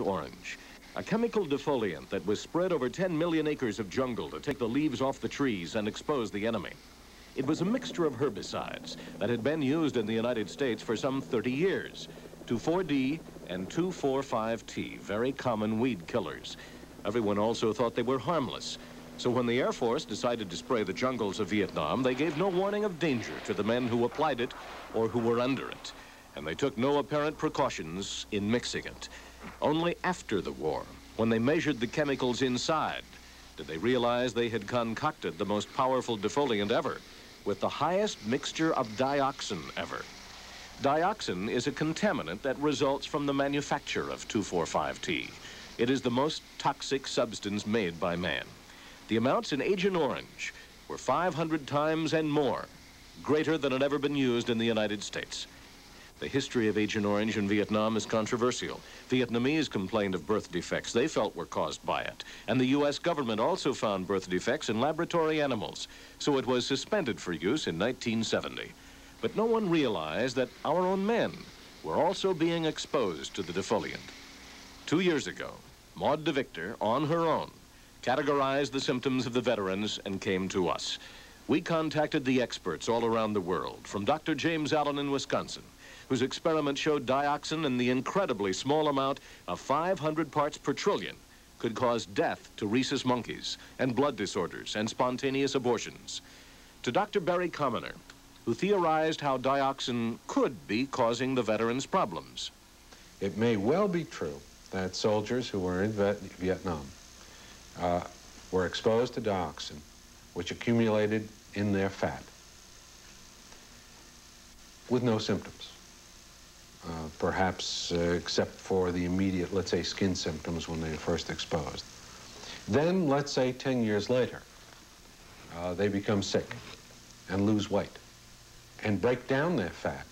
Orange, a chemical defoliant that was spread over 10 million acres of jungle to take the leaves off the trees and expose the enemy. It was a mixture of herbicides that had been used in the United States for some 30 years. 2,4-D and 2,4,5-T, very common weed killers. Everyone also thought they were harmless. So when the Air Force decided to spray the jungles of Vietnam, they gave no warning of danger to the men who applied it or who were under it. And they took no apparent precautions in mixing it. Only after the war, when they measured the chemicals inside, did they realize they had concocted the most powerful defoliant ever with the highest mixture of dioxin ever. Dioxin is a contaminant that results from the manufacture of 2,4,5-T. It is the most toxic substance made by man. The amounts in Agent Orange were 500 times and more greater than had ever been used in the United States. The history of Agent Orange in Vietnam is controversial. Vietnamese complained of birth defects they felt were caused by it. And the U.S. government also found birth defects in laboratory animals. So it was suspended for use in 1970. But no one realized that our own men were also being exposed to the defoliant. Two years ago, Maude DeVictor, on her own, categorized the symptoms of the veterans and came to us. We contacted the experts all around the world, from Dr. James Allen in Wisconsin, whose experiment showed dioxin in the incredibly small amount of 500 parts per trillion could cause death to rhesus monkeys and blood disorders and spontaneous abortions. To Dr. Barry Commoner, who theorized how dioxin could be causing the veterans' problems. It may well be true that soldiers who were in Vietnam uh, were exposed to dioxin, which accumulated in their fat with no symptoms. Uh, perhaps uh, except for the immediate, let's say, skin symptoms when they are first exposed. Then, let's say 10 years later, uh, they become sick and lose weight and break down their fat,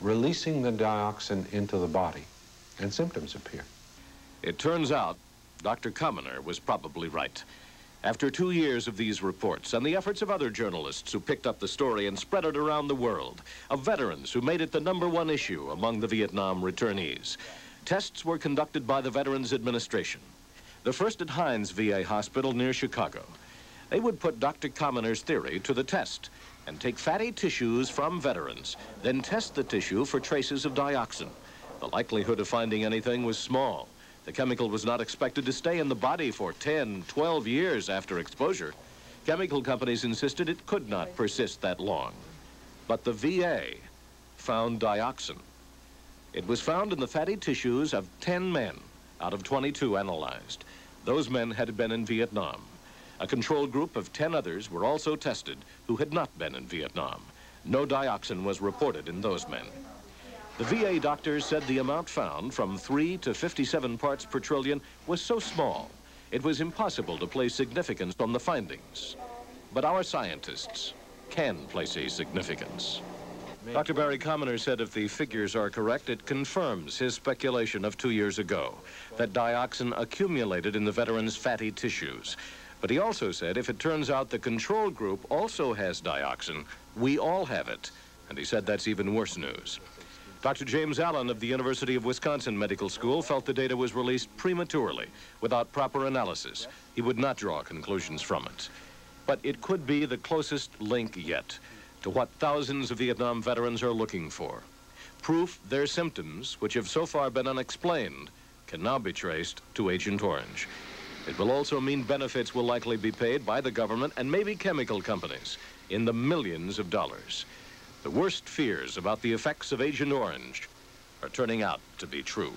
releasing the dioxin into the body, and symptoms appear. It turns out Dr. Commoner was probably right. After two years of these reports and the efforts of other journalists who picked up the story and spread it around the world, of veterans who made it the number one issue among the Vietnam returnees, tests were conducted by the Veterans Administration. The first at Hines VA Hospital near Chicago. They would put Dr. Commoner's theory to the test and take fatty tissues from veterans, then test the tissue for traces of dioxin. The likelihood of finding anything was small. The chemical was not expected to stay in the body for 10, 12 years after exposure. Chemical companies insisted it could not persist that long. But the VA found dioxin. It was found in the fatty tissues of 10 men out of 22 analyzed. Those men had been in Vietnam. A control group of 10 others were also tested who had not been in Vietnam. No dioxin was reported in those men. The VA doctors said the amount found from 3 to 57 parts per trillion was so small, it was impossible to place significance on the findings. But our scientists can place a significance. Dr. Barry Commoner said if the figures are correct, it confirms his speculation of two years ago, that dioxin accumulated in the veterans' fatty tissues. But he also said if it turns out the control group also has dioxin, we all have it. And he said that's even worse news. Dr. James Allen of the University of Wisconsin Medical School felt the data was released prematurely, without proper analysis. He would not draw conclusions from it. But it could be the closest link yet to what thousands of Vietnam veterans are looking for. Proof their symptoms, which have so far been unexplained, can now be traced to Agent Orange. It will also mean benefits will likely be paid by the government and maybe chemical companies in the millions of dollars. The worst fears about the effects of Agent Orange are turning out to be true.